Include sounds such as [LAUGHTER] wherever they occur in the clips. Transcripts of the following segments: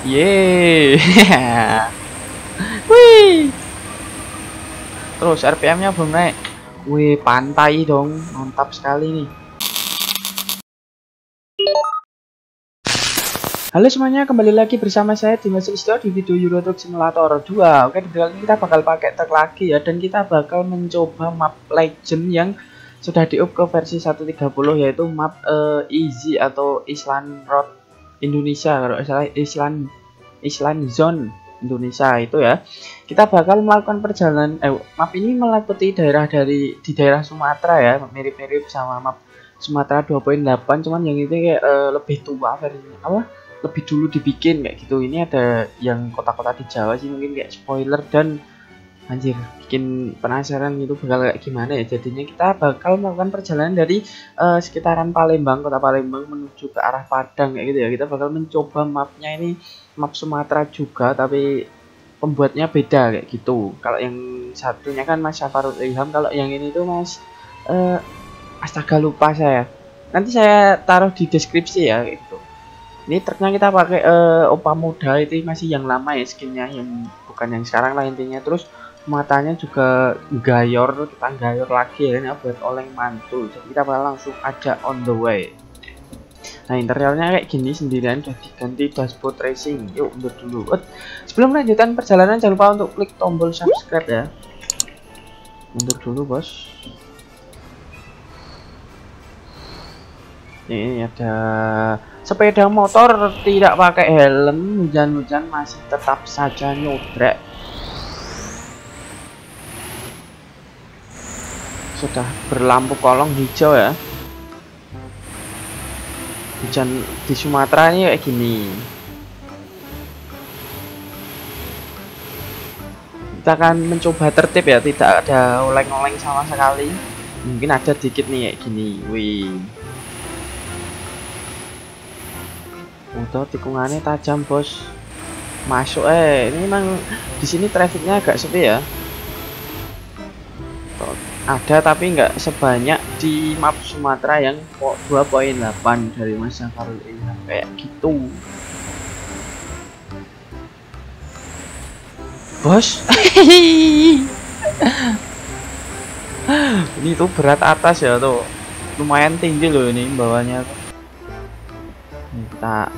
Yeay. [LAUGHS] Wih. Terus RPM-nya belum naik. Wih, pantai dong. Mantap sekali nih. Halo semuanya, kembali lagi bersama saya Dimas Isto di video Euro Truck Simulator 2 Oke, di dalam ini kita bakal pakai truk lagi ya Dan kita bakal mencoba map Legend yang sudah diup ke versi 1.30 yaitu map uh, Easy atau Island Road Indonesia Kalau salah Island, Island Zone Indonesia itu ya. Kita bakal melakukan perjalanan, eh map ini meliputi daerah dari di daerah Sumatera ya Mirip-mirip sama map Sumatera 2.8 cuman yang itu kayak uh, lebih tua versinya apa lebih dulu dibikin kayak gitu. Ini ada yang kota-kota di Jawa sih mungkin kayak spoiler dan anjir. Bikin penasaran gitu bakal kayak gimana ya. Jadinya kita bakal melakukan perjalanan dari uh, sekitaran Palembang kota Palembang menuju ke arah Padang kayak gitu ya. Kita bakal mencoba mapnya ini map Sumatera juga tapi pembuatnya beda kayak gitu. Kalau yang satunya kan Mas Safarul Ilham kalau yang ini tuh Mas uh, astaga lupa saya. Nanti saya taruh di deskripsi ya gitu. Ini truknya kita pakai uh, opa muda itu masih yang lama ya skinnya yang bukan yang sekarang lah intinya. Terus matanya juga gayor kita gayor lagi ya ini buat oleng mantul jadi kita bakal langsung aja on the way. Nah interiornya kayak gini sendirian udah diganti dashboard racing. Yuk mundur dulu. Ut, sebelum lanjutan perjalanan jangan lupa untuk klik tombol subscribe ya. Mundur dulu bos. Ini ada sepeda motor tidak pakai helm hujan-hujan masih tetap saja nyodrek sudah berlampu kolong hijau ya. Hujan di Sumatera ini kayak gini. Kita akan mencoba tertib ya tidak ada oleng-oleng sama sekali. Mungkin ada dikit nih kayak gini wih. Udah tikungannya tajam bos. Masuk eh ini memang di sini trafficnya agak sepi ya ada tapi nggak sebanyak di map Sumatera yang 2.8 dari Mas Zafarul Ilham. Kayak gitu. Bos? [LAUGHS] Ini tuh berat atas ya tuh. Lumayan tinggi loh ini bawahnya. Tuh kita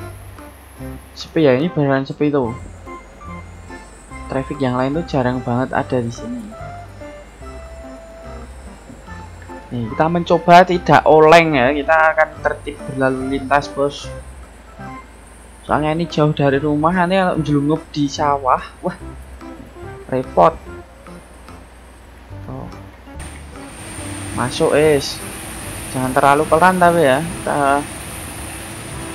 sepi ya ini beneran sepi tuh. Traffic yang lain tuh jarang banget ada di sini nih kita mencoba tidak oleng ya kita akan tertib berlalu lintas bos. Soalnya ini jauh dari rumah nanti kalau jelungup di sawah wah repot. Oh. masuk es jangan terlalu pelan tapi ya kita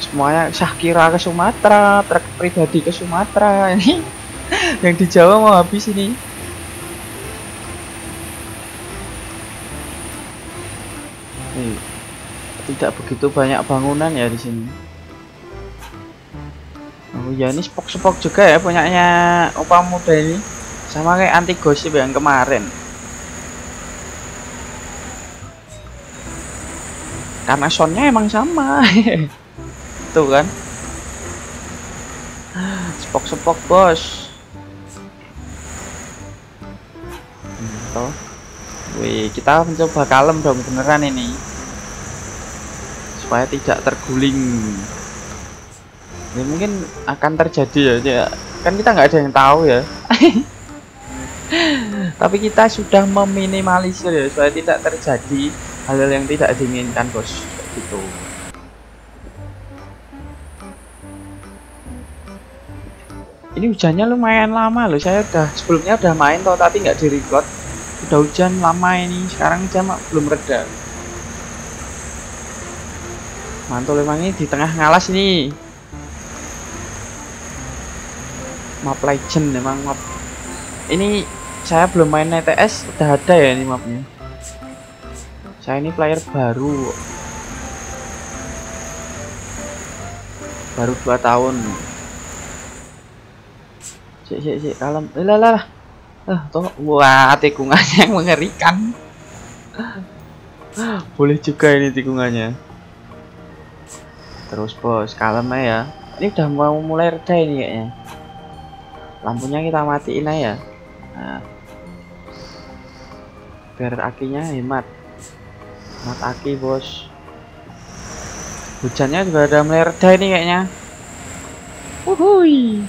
semuanya Syahkira ke Sumatera truk pribadi ke Sumatera ini. [LAUGHS] Yang di Jawa mau habis ini Nih, tidak begitu banyak bangunan ya di sini. Oh ya ini spok-spok juga ya punyanya opa muda ini. Sama kayak anti gosip yang kemarin. Karena soundnya emang sama. [LAUGHS] Tuh kan. Sepok-sepok bos. Tuh. Wih kita mencoba kalem dong beneran ini supaya tidak terguling. Ya mungkin akan terjadi ya kan kita nggak ada yang tahu ya. [LAUGHS] Tapi kita sudah meminimalisir ya supaya tidak terjadi hal-hal yang tidak diinginkan bos. Gitu. Ini hujannya lumayan lama loh. Saya udah sebelumnya udah main toh tapi nggak di record udah hujan lama ini. Sekarang jam belum reda mantul emang ini di tengah ngalas nih map legend emang map ini saya belum main ETS udah ada ya ini mapnya saya ini player baru baru 2 tahun Cek, cek, cek, kalem. Eh, lah, lah. Eh, toh, wah, tikungannya yang [LAUGHS] mengerikan. Boleh juga ini tikungannya. Terus, bos, kalem ya. ini udah mau mulai reda ini kayaknya. Lampunya kita matiin aja nah. biar akinya hemat. Hemat aki bos. Hujannya juga udah mulai reda ini kayaknya. Wuhui.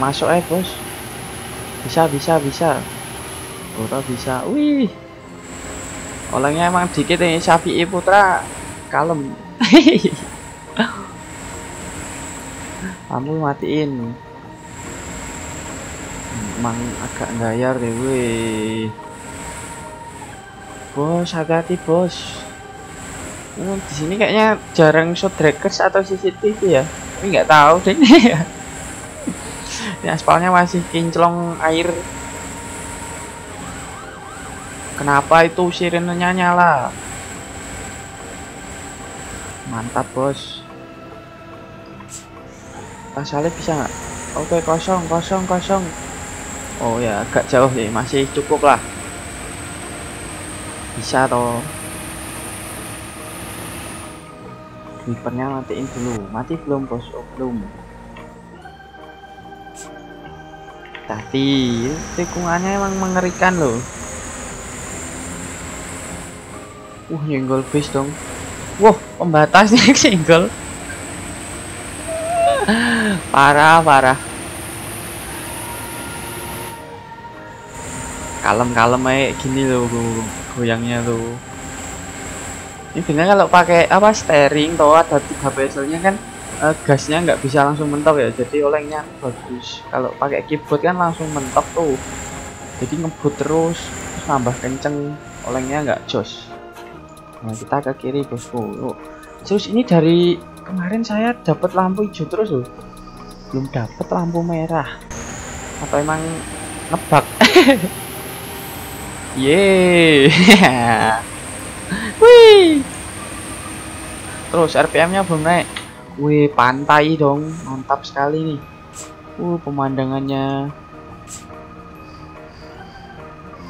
masuk eh bos. Bisa bisa bisa. Ora bisa. Wih olengnya emang dikit ini Syafi'i Putra kalem. [LAUGHS] Kamu matiin. Emang agak gayar deh weh. Bos hati-hati bos. Oh, di sini kayaknya jarang shot trackers atau CCTV ya. Tapi nggak tahu deh. Ya [LAUGHS] ini aspalnya masih kinclong air kenapa itu sirenenya nyala mantap bos Pak Salib bisa nggak? Oke kosong kosong kosong. Oh ya agak jauh nih masih cukup lah. Bisa toh. Snipernya matiin dulu. Mati belum bos? Oh belum. Tadi tikungannya emang mengerikan loh. Uh nyenggol base dong. Wah pembatasnya [LAUGHS] single parah parah. Kalem-kalem aja gini loh goyangnya tuh ini dengan kalau pakai apa steering atau ada tiga bezelnya kan uh, gasnya nggak bisa langsung mentok ya. Jadi olengnya bagus. Kalau pakai keyboard kan langsung mentok tuh. Jadi ngebut terus terus nambah kenceng olengnya nggak jos nah kita ke kiri bosku terus ini dari kemarin saya dapat lampu hijau terus loh. Belum dapat lampu merah. Atau emang ngebak [LAUGHS] ye [LAUGHS] wih. Terus RPM nya belum naik. Wih pantai dong. Mantap sekali nih. Uh pemandangannya.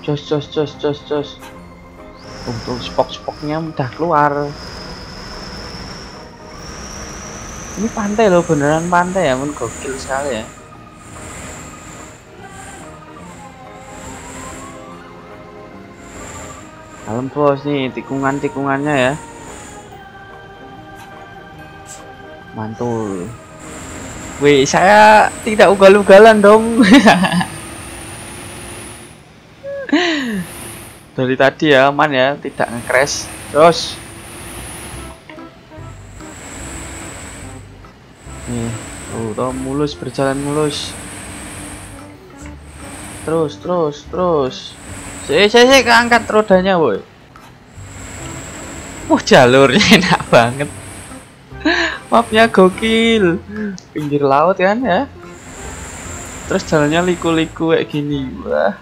Jos jos jos jos jos untuk spok spoknya udah keluar. Ini pantai loh beneran pantai ya men gokil sekali ya. Dalam bos nih tikungan-tikungannya ya. Mantul. Wih saya tidak ugal-ugalan dong [LAUGHS] dari tadi ya aman ya tidak nge-crash. Terus. Nih tuh, tuh mulus berjalan mulus. Terus terus terus. Saya saya saya keangkat rodanya boy wah jalurnya [LAUGHS] enak banget. Mapnya gokil. Pinggir laut kan ya? Terus jalannya liku-liku kayak gini wah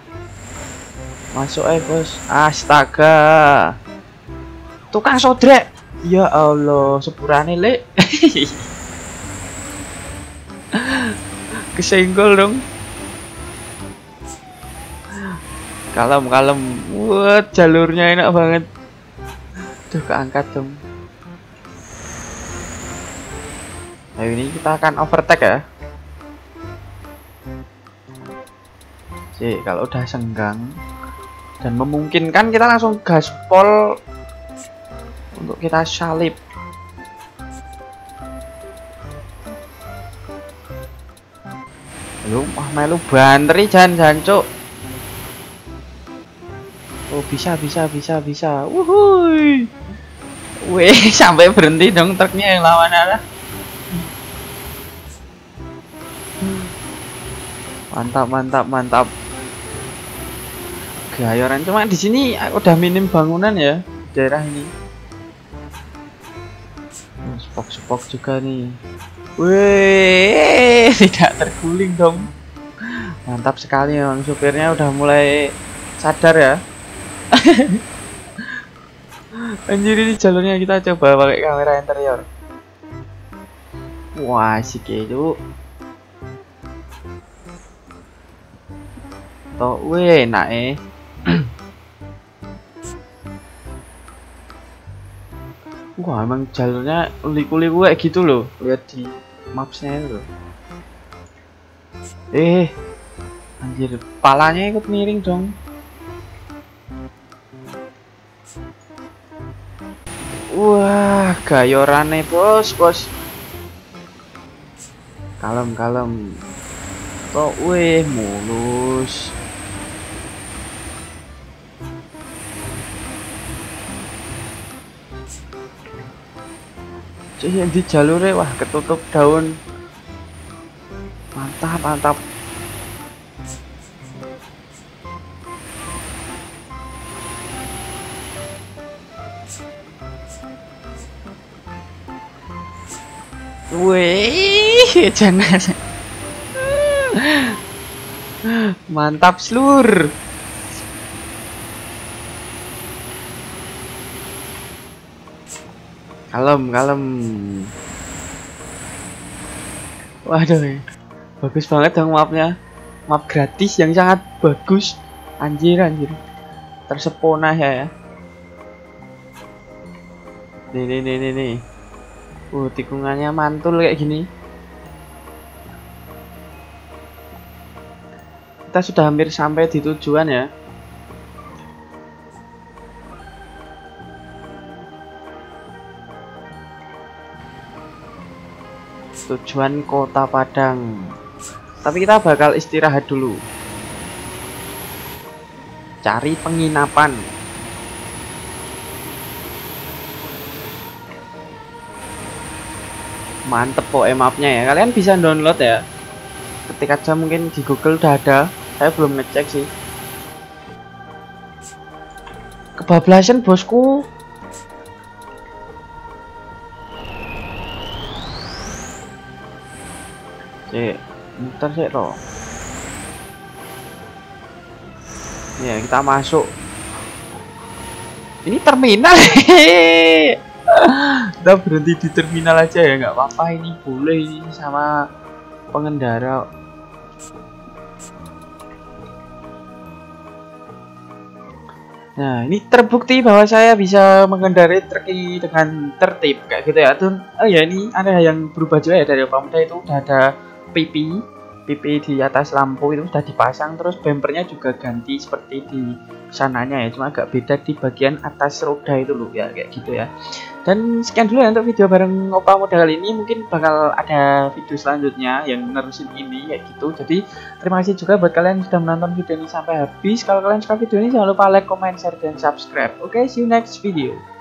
masuk eh bos. Astaga. Tukang sodrek. Ya Allah sepurane lek. [LAUGHS] Kesenggol dong. Kalem kalem buat jalurnya enak banget. Tuh keangkat dong. Ayo ini kita akan overtake ya. Sih kalau udah senggang dan memungkinkan kita langsung gaspol untuk kita salib. Lu mah melu banteri jan jancuk oh bisa bisa bisa bisa. Wuhui weh [LAUGHS] sampai berhenti dong truknya yang lawan arah mantap mantap mantap gayoran cuma di sini udah minim bangunan ya daerah ini spok-spok juga nih Wih, [LAUGHS] tidak terguling dong. Mantap sekali memang supirnya udah mulai sadar ya. [LAUGHS] Anjir ini jalurnya kita coba pakai kamera interior. Wah, si keju. Toh, weh, enak eh. [CLEARS THROAT] wah emang jalurnya liku-liku kayak gitu loh. Lihat di mapsnya itu eh anjir palanya ikut miring dong. Wah gayorane bos bos. Kalem kalem. Kok weh mulus Cih, yang di jalurnya wah ketutup daun mantap mantap Wih, [LAUGHS] jangan. Mantap seluruh. Kalem, kalem. Waduh, bagus banget dong mapnya. Map gratis yang sangat bagus. Anjir, anjir. Tersepona ya ya. Nih, nih, nih, nih, nih. Uh, tikungannya mantul kayak gini. Kita sudah hampir sampai di tujuan ya. Tujuan kota Padang. Tapi kita bakal istirahat dulu. Cari penginapan. Mantep kok mapnya ya. Kalian bisa download ya. Ketik aja mungkin di Google udah ada. Saya belum ngecek sih. Kebablasan bosku Cek, muter sih loh. Ya, kita masuk. Ini terminal. [LAUGHS] kita berhenti di terminal aja ya, nggak apa-apa ini boleh ini sama pengendara. Nah, ini terbukti bahwa saya bisa mengendarai truk ini dengan tertib kayak gitu ya. Tuh, oh ya ini ada yang berubah juga ya dari pemuda itu udah ada pipi pipi di atas lampu itu sudah dipasang terus bempernya juga ganti seperti di sananya ya cuma agak beda di bagian atas roda itu loh ya kayak gitu ya. Dan sekian dulu ya untuk video bareng opa muda kali ini. Mungkin bakal ada video selanjutnya yang nerusin ini kayak gitu. Jadi terima kasih juga buat kalian yang sudah menonton video ini sampai habis. Kalau kalian suka video ini jangan lupa like comment share dan subscribe. Oke okay, see you next video